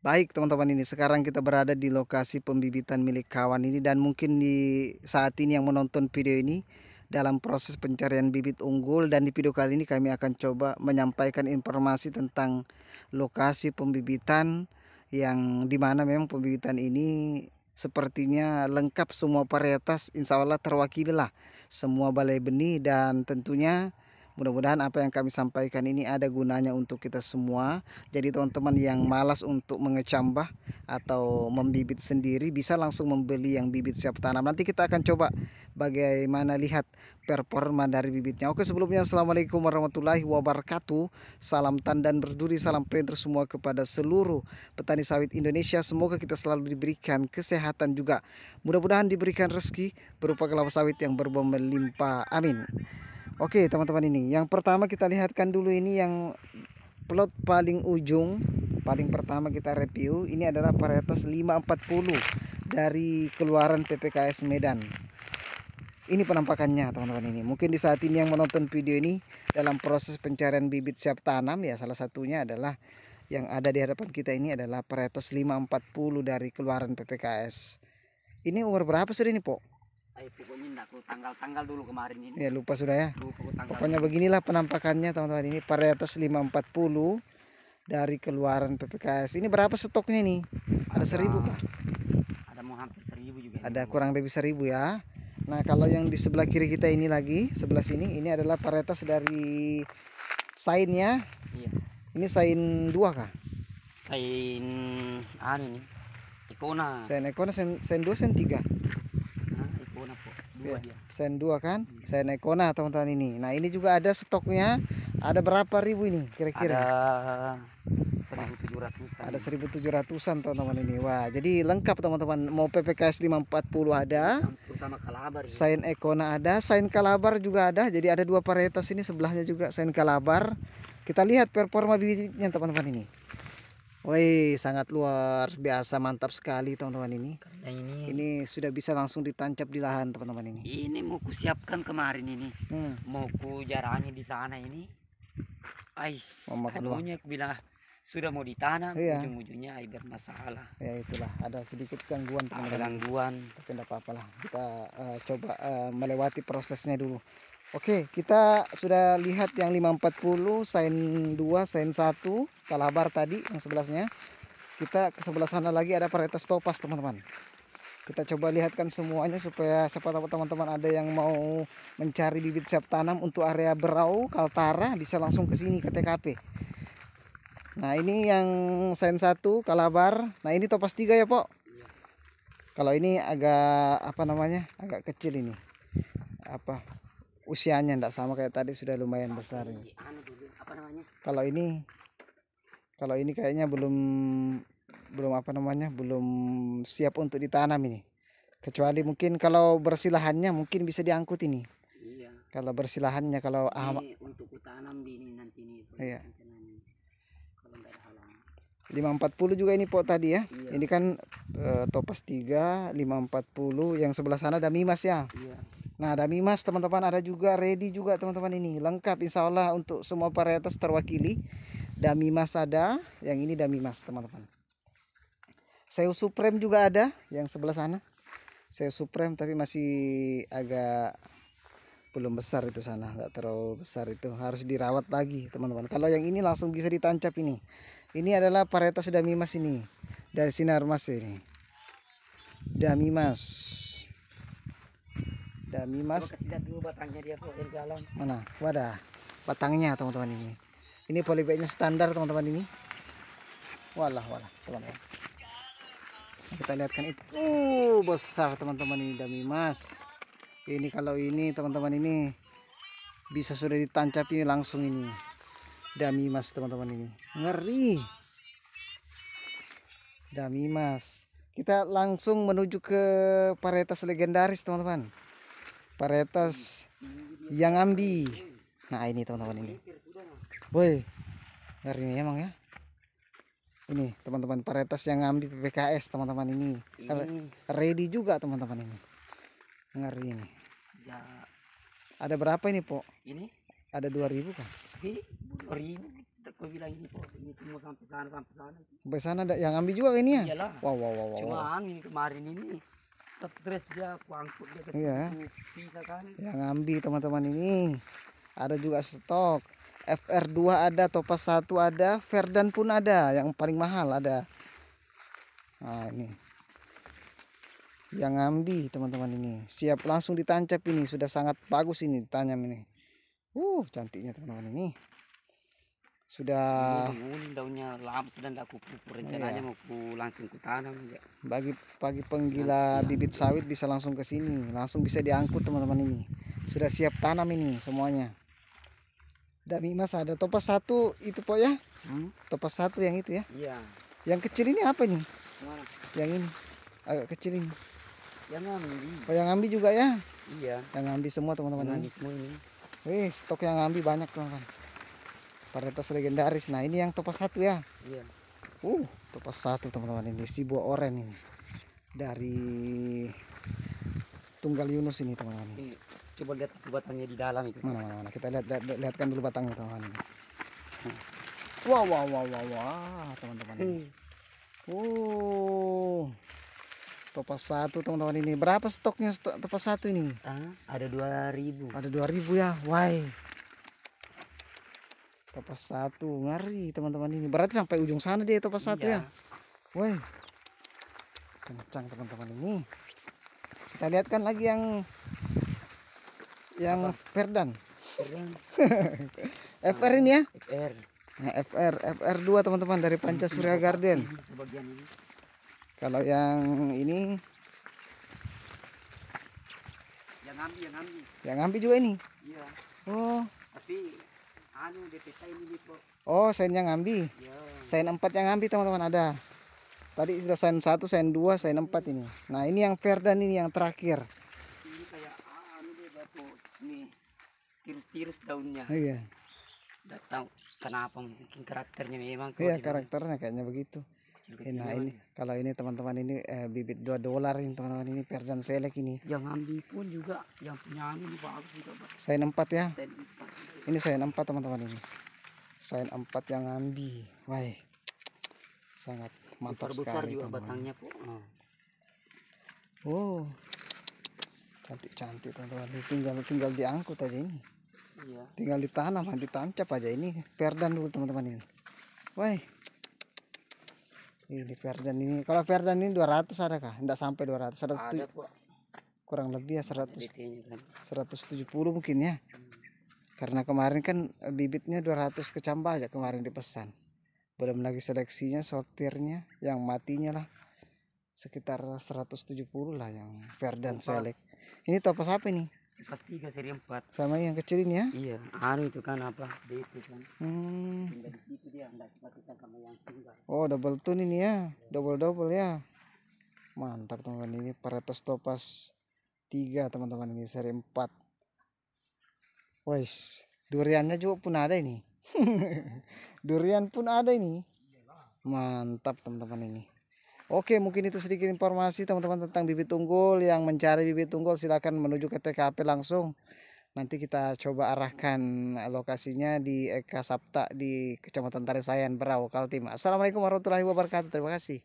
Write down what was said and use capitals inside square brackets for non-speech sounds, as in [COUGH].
Baik teman-teman ini sekarang kita berada di lokasi pembibitan milik kawan ini dan mungkin di saat ini yang menonton video ini dalam proses pencarian bibit unggul dan di video kali ini kami akan coba menyampaikan informasi tentang lokasi pembibitan yang di mana memang pembibitan ini sepertinya lengkap semua varietas insya Allah terwakili lah semua balai benih dan tentunya Mudah-mudahan apa yang kami sampaikan ini ada gunanya untuk kita semua. Jadi teman-teman yang malas untuk mengecambah atau membibit sendiri bisa langsung membeli yang bibit siap tanam. Nanti kita akan coba bagaimana lihat performa dari bibitnya. Oke sebelumnya Assalamualaikum warahmatullahi wabarakatuh. Salam tandan berduri, salam printer semua kepada seluruh petani sawit Indonesia. Semoga kita selalu diberikan kesehatan juga. Mudah-mudahan diberikan rezeki berupa kelapa sawit yang berbuah melimpah. Amin. Oke teman-teman ini. Yang pertama kita lihatkan dulu ini yang plot paling ujung paling pertama kita review. Ini adalah varietas 540 dari keluaran PPKS Medan. Ini penampakannya teman-teman ini. Mungkin di saat ini yang menonton video ini dalam proses pencarian bibit siap tanam ya salah satunya adalah yang ada di hadapan kita ini adalah varietas 540 dari keluaran PPKS ini umur berapa sudah ini Pok? Ayo pokoknya enggak aku tanggal-tanggal dulu kemarin ini. Ya lupa sudah ya. Lupa tanggal. Pokoknya beginilah penampakannya teman-teman ini varietas 540 dari keluaran PPKS. Ini berapa stoknya ini? Ada, seribu kah? Ada mau hampir seribu juga. Ada kurang lebih seribu ya. Nah kalau yang di sebelah kiri kita ini lagi sebelah sini ini adalah varietas dari sainnya. Iya. Ini sain dua kah? Sain anu ini. Ikona. Sain ekona sain, sain dua sain tiga. Dua Ya, dia. Sain dua kan? Sain ekona teman-teman ini. Nah ini juga ada stoknya. Ada berapa ribu ini kira-kira? Ada seribu tujuh ratusan. Ada 1700-an teman-teman ini. Wah, jadi lengkap teman-teman. Mau PPKS 540 ada, sama kalabar. ini. Sain Ekona ada, Sain Kalabar juga ada. Jadi ada dua varietas ini sebelahnya juga Sain Kalabar. Kita lihat performa bibitnya teman-teman ini. Woi, sangat luar biasa, mantap sekali teman-teman ini. Karena ini, Ini sudah bisa langsung ditancap di lahan teman-teman ini. ini mau kusiapkan kemarin ini. Hmm. Mau ku jarangi di sana ini. Ais, anunya aku bilang "Ah, sudah mau ditanam, Iya. ujung-ujungnya ai bermasalah. Ya itulah, ada sedikit gangguan Ada teman-teman. gangguan. tapi tidak apa-apa lah kita eh, coba eh, melewati prosesnya dulu oke kita sudah lihat yang 540 sign 2 sign 1 kalabar tadi yang sebelahnya kita ke sebelah sana lagi ada varietas topas teman-teman kita coba lihatkan semuanya supaya siapa tahu teman-teman ada yang mau mencari bibit siap tanam untuk area Berau, Kaltara bisa langsung ke sini ke TKP. Nah, ini yang sign 1 Kalabar. Nah, ini topas 3 ya, Pok? Kalau ini agak apa namanya? Agak kecil ini. Apa? Usianya enggak sama kayak tadi sudah lumayan besar ini. Anu apa namanya? Kalau ini kalau ini kayaknya belum belum apa namanya? Belum siap untuk ditanam ini. Kecuali mungkin kalau bersilahannya mungkin bisa diangkut ini. Iya. Kalau bersilahannya kalau ah, untuk kutanam di ini nanti ini. Iya. Kalau ada halangan. 540 juga ini Pok tadi ya. Iya. Ini kan eh, topas 3 540 yang sebelah sana ada mimas ya. Iya. Nah, ada mimas teman-teman, ada juga ready juga teman-teman ini. Lengkap insya Allah untuk semua varietas terwakili. Damimas ada, yang ini Damimas teman-teman. Seu Supreme juga ada yang sebelah sana. Seu Supreme tapi masih agak belum besar itu sana, nggak terlalu besar itu. Harus dirawat lagi teman-teman. Kalau yang ini langsung bisa ditancap ini. Ini adalah varietas Damimas ini. Dari Sinar Mas ini. Damimas. Damimas Dulu batangnya dia dari dalam. Mana? Wadah. Batangnya teman-teman ini. Ini polybagnya standar teman-teman ini. Walah, walah, teman-teman. Kita lihatkan itu. Uh, besar teman-teman ini dami mas. Ini kalau ini teman-teman ini bisa sudah ditancap ini langsung ini. Dami mas teman-teman ini. Ngeri. Dami mas. Kita langsung menuju ke varietas legendaris teman-teman. Varietas yang ambi. Nah ini teman-teman ini. Woi, ngeri memang ya. Ini teman-teman varietas yang ambi PPKS teman-teman ini. Ready juga teman-teman ini. Ngeri ini. sejak Ada berapa ini, Po? ini Ada 2000 kan? tapi dua ribu Kau bilang ini kok ini semua sampai sana sampai sana. Sampai sana ada yang ambil juga ini ya? Iyalah. Wow, wow, wow, wow. Cuma wow. ini kemarin ini stres dia aku angkut dia ke Iya. pisah kan. Yang ambil teman-teman ini. Ada juga stok. FR2 ada, Topaz 1 ada, Verdan pun ada, yang paling mahal ada. Nah, ini. Yang ambil teman-teman ini. Siap langsung ditancap ini, sudah sangat bagus ini tanyam ini. Uh, cantiknya teman-teman ini. Sudah Ini lama sudah tidak aku pupuk rencananya Iya. mau ku langsung ku tanam aja. bagi bagi penggila bibit sawit bisa langsung ke sini, langsung bisa diangkut teman-teman ini. Sudah siap tanam ini semuanya. Dami Mas ada topas satu itu po ya? Hmm? Topas satu yang itu ya. Iya. Yang kecil ini apa nih? Mana? Yang ini agak kecil ini. Yang ambil. Oh yang ambil juga ya? Iya. Yang ambil semua teman-teman Yang ini. semua ini. Wih stok yang ambil banyak teman-teman. Varietas legendaris. Nah ini yang topas satu ya. Iya. Uh, topas satu teman-teman ini si buah oren ini dari Tunggal Yunus ini teman-teman. Coba lihat batangnya di dalam itu. Mana mana mana kita lihat, lihat lihatkan dulu batangnya teman-teman. Wah wah wah wah wah teman-teman. Hmm. Oh, topas satu teman-teman ini. Berapa stoknya stok topas satu ini? Ah, ada 2000. Ada 2000 ya. Why? Topas satu ngari teman-teman ini. Berarti sampai ujung sana dia topas satu Iya. ya. Woi. Kencang teman-teman ini. Kita lihatkan lagi yang yang Verdan. Keren. [LAUGHS] FR ini ya. FR. Nah, FR FR2 teman-teman dari Panca Surya Garden. Ini sebagian ini. Kalau yang ini Yang ambil, yang ambil. yang ambil juga ini. Iya. Oh, Tapi anu DPK ini gitu. oh sen yang ambil. Ya. Sen 4 yang ambil teman-teman ada. Tadi sudah sen 1, sen 2, sen 4 ini. Nah, ini yang Verdan ini yang terakhir. Ini kayak ah, anu deh batu. Nih. Tirus-tirus daunnya. Iya. Tahu kenapa mungkin karakternya memang Iya, karakternya kayaknya begitu. kecil-kecil Nah, doang ini kalau ini teman-teman ini eh, bibit 2 dolar ini teman-teman ini Verdan Select ini. ya. Yang ambil pun juga yang punya anu ini bagus juga Pak. Sen 4 ya. Empat. Ini sen 4 teman-teman ini. Sen 4 yang ambil. Wah. Sangat mantap Besar-besar sekali. juga teman-teman. batangnya kok. Ah. Oh. Cantik-cantik teman-teman. Ini Tinggal tinggal diangkut aja ini. Iya. Tinggal ditanam, ditancap aja ini. Verdan dulu teman-teman ini. Wah. Ini Verdan ini. Kalau Verdan ini 200 ada kah? Enggak sampai 200. 100 Ada kok kurang lebih ya 100 DT-nya kan. 170 mungkin ya. Karena kemarin kan bibitnya 200 kecambah aja kemarin dipesan. Belum lagi seleksinya, sortirnya, yang matinya lah. Sekitar 170 lah yang Verdan Topas. Select. Ini topas apa ini? Pas tiga seri empat. Sama yang kecil ini ya? Iya. Anu itu kan apa? DT kan. Hmm. Dia sama yang tinggal. Oh, double tune ini ya. Double-double ya. Mantap teman-teman ini Paretos Topas 3 teman-teman ini seri 4. Wes, duriannya juga pun ada ini. [LAUGHS] Durian pun ada ini. Mantap teman-teman ini. Oke, mungkin itu sedikit informasi teman-teman tentang bibit unggul. Yang mencari bibit unggul silakan menuju ke TKP langsung. Nanti kita coba arahkan lokasinya di Eka Sapta di Kecamatan Tarisayan, Berau, Kaltim. Assalamualaikum warahmatullahi wabarakatuh. Terima kasih.